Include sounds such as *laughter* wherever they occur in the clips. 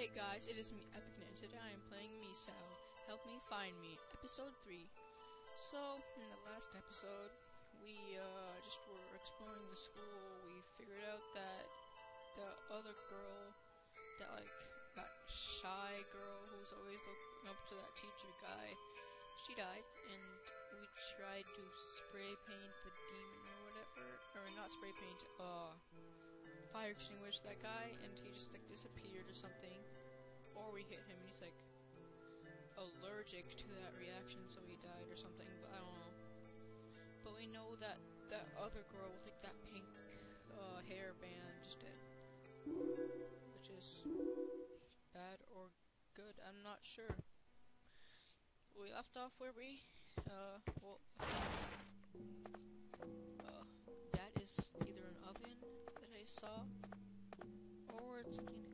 Hey guys, it is me, Epic and today I am playing Me. Help Me Find Me, Episode 3. So, in the last episode, we uh, just were exploring the school. We figured out that the other girl, that like, that shy girl who was always looking up to that teacher guy, she died, and we tried to spray paint the demon or whatever, or not spray paint, uh, fire extinguish that guy, and he just like disappeared or something, or we hit him, and he's like allergic to that reaction, so he died or something, but I don't know. But we know that that other girl with like that pink uh, hairband just did, which is bad or good, I'm not sure we left off where we, uh, well, uh, that is either an oven that I saw, or it's something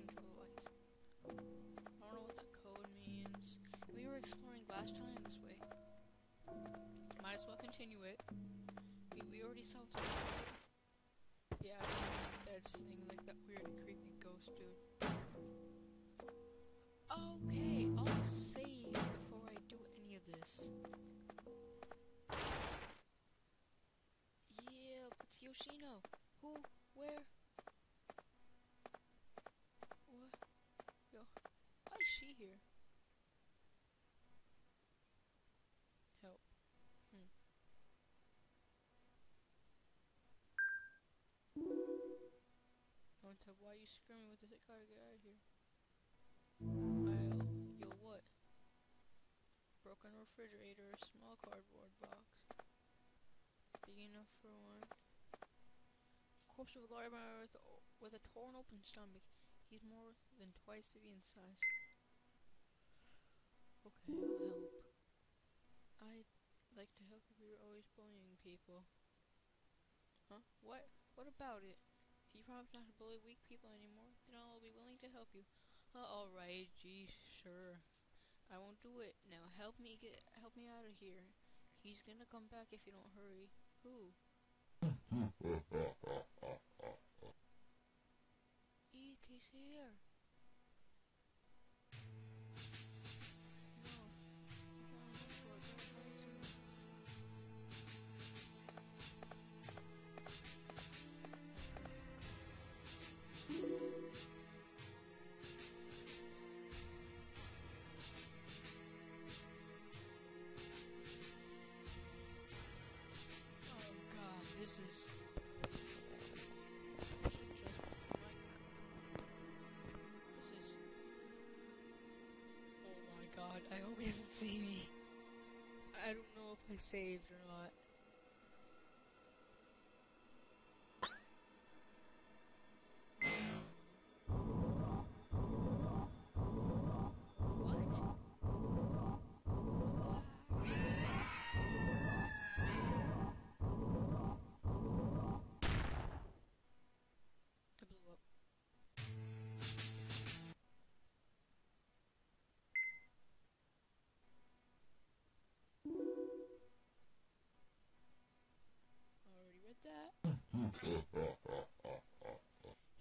last time this way. Might as well continue it. We, we already saw something. Yeah, it's, thing like that weird creepy ghost dude. Okay, I'll save before I do any of this. Yeah, it's Yoshino. Who? Where? Don't why are you screaming with this? I gotta get out of here. Well, yo what? Broken refrigerator, small cardboard box. Big enough for one. Corpse of a large man with, with a torn open stomach. He's more than twice Vivian's size. Okay, I'll help. I'd like to help if you're always bullying people. Huh? What? What about it? You promise not to bully weak people anymore, then I'll be willing to help you. Uh, alright, gee, sure. I won't do it. Now help me get help me out of here. He's gonna come back if you don't hurry. Who? Eek, he's here. God, I hope he doesn't see me. I don't know if I saved or not.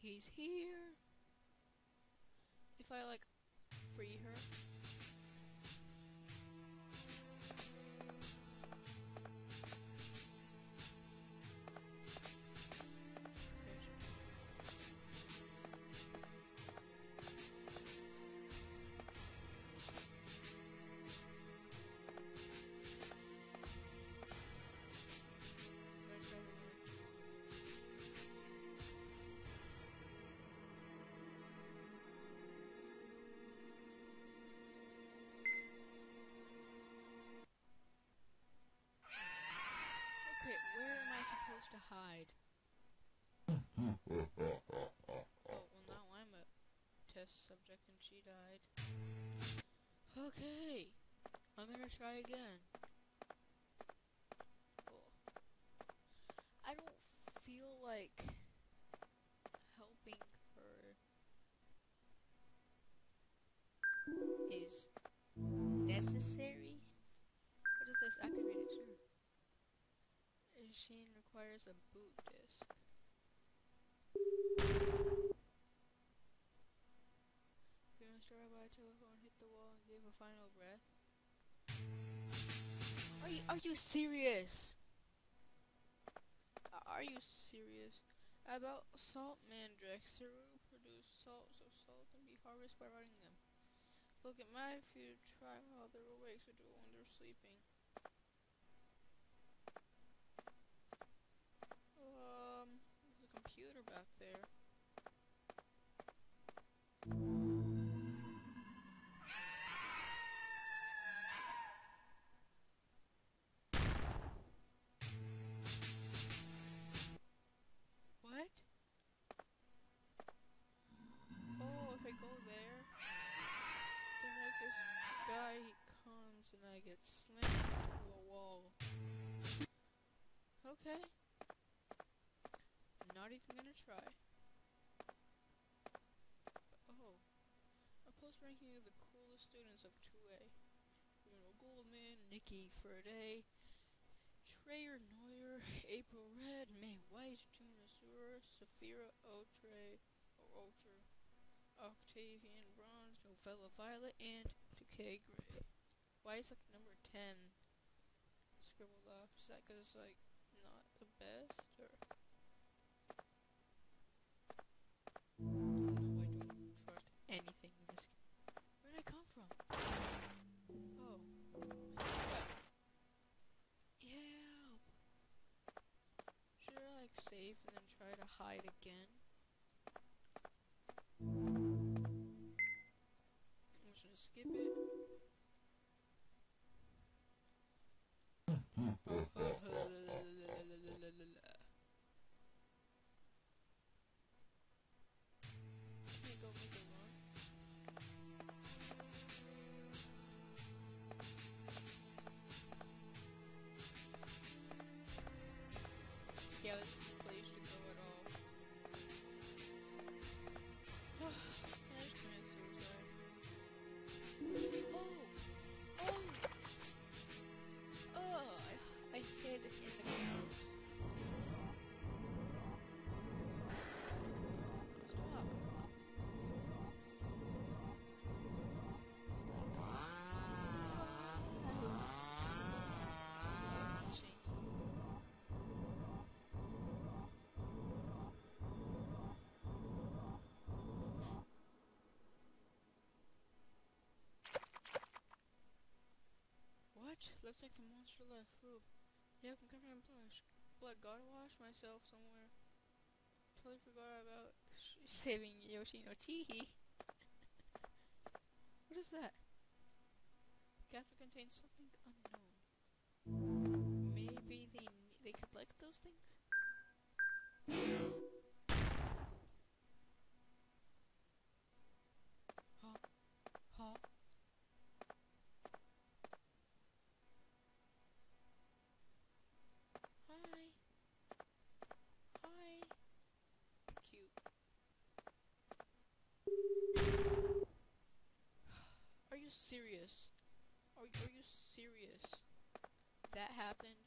He's here. If I like free her. Okay, where am I supposed to hide? Oh, well now I'm a test subject and she died. Okay, I'm gonna try again. Oh. I don't feel like Machine requires a boot disk. Telephone hit the wall and gave a final breath. Are you, are you serious? Are you serious? About salt mandrakes, Saru produce salt, so salt can be harvested by rotting them. Look at my food, try while they're awake, so do when they're sleeping. Um, there's a computer back there. What? Oh, if I go there, then like this guy comes and I get slammed into a wall. Okay. Not even gonna try. Oh. A post ranking of the coolest students of 2A. Bruno Goldman, Nikki Ferde, Treyer Neuer, April Red, May White, June Azure, Saphira Otre, or Otre, Octavian Bronze, Novella Violet, and Decay Gray. Why is like number 10 scribbled off? Is that because it's like not the best? Or I save and then try to hide again? I'm just gonna skip it. What? Looks like the monster left. Ooh. Yep, I'm covered in blood. Gotta wash myself somewhere. Totally forgot about *laughs* saving Yoshino Teehee. *laughs* what is that? Capture contains something unknown. Maybe they they collect those things. Huh? Huh? Hi. Hi. Cute. Are you serious? Are, are you serious? That happened?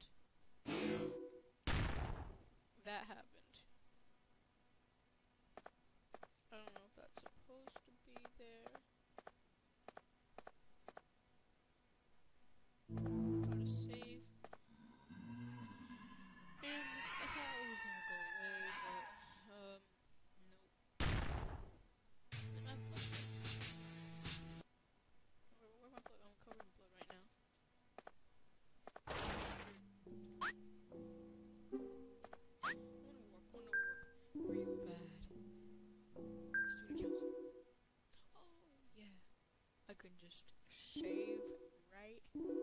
Just shave right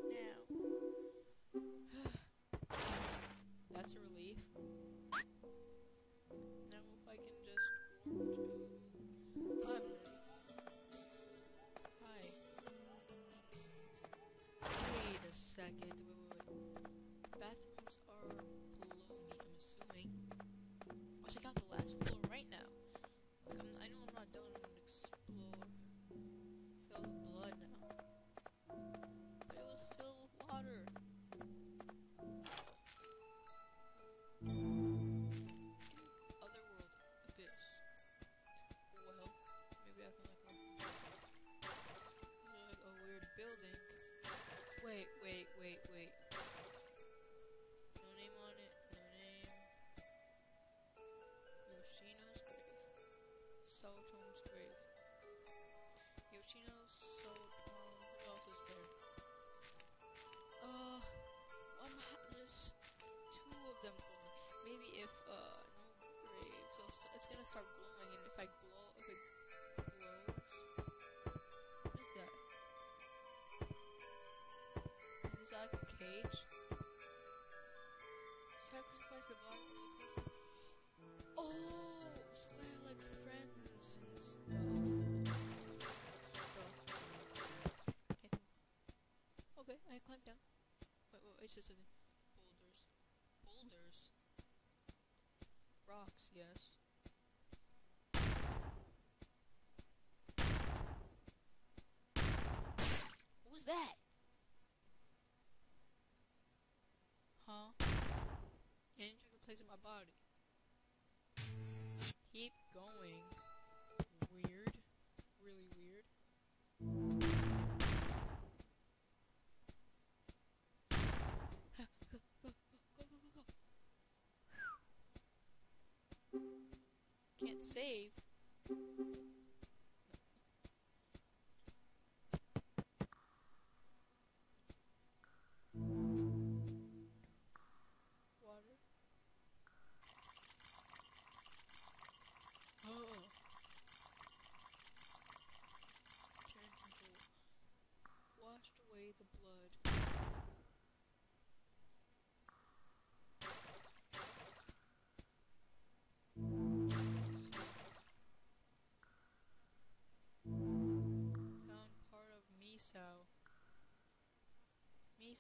Saltom's grave. Yoshino Saltom, um, who else is there? Uh, um, there's two of them only. Maybe if, uh, no grave, so it's gonna start glowing, and if I glow, if it glows, what is that? Is that like a cage? Sacrifice the body. Oh! I climbed down. Wait, wait, wait, just something. Boulders. Boulders. Rocks, yes. What was that? Huh? You didn't the place in my body. Keep going. Can't save.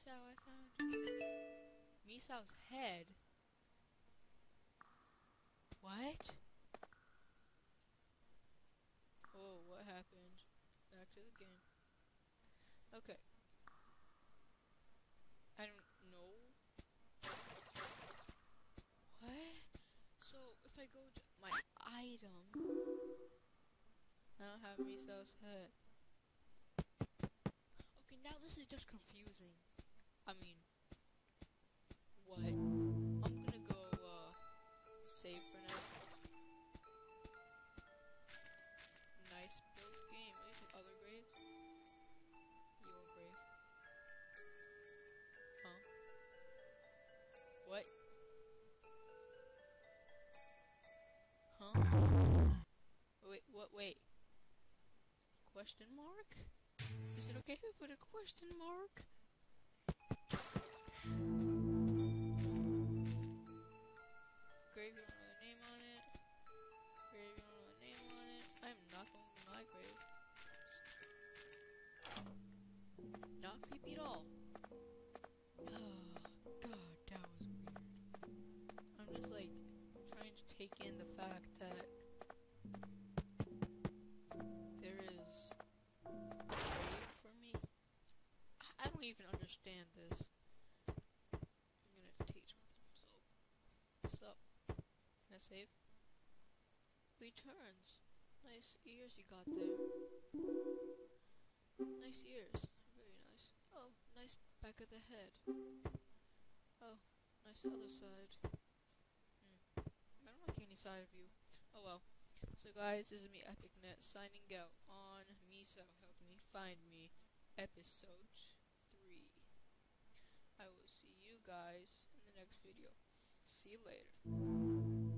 Misao I found? Misao's head. What? Oh, what happened? Back to the game. Okay. I don't know. What? So, if I go to my item, I don't have Misao's head. Okay, now this is just confusing. I mean, what? I'm gonna go, uh, save for now. Nice build game. These other graves? Your grave. Huh? What? Huh? Wait, what, wait. Question mark? Is it okay if I put a question mark? Grave, you don't name on it. Grave, you don't name on it. I'm not going to my grave. Returns. Nice ears you got there. Nice ears. Very nice. Oh, nice back of the head. Oh, nice other side. Hmm. I don't like any side of you. Oh well. So guys, this is me EpicNet signing out on Misao Help Me Find Me episode 3. I will see you guys in the next video. See you later.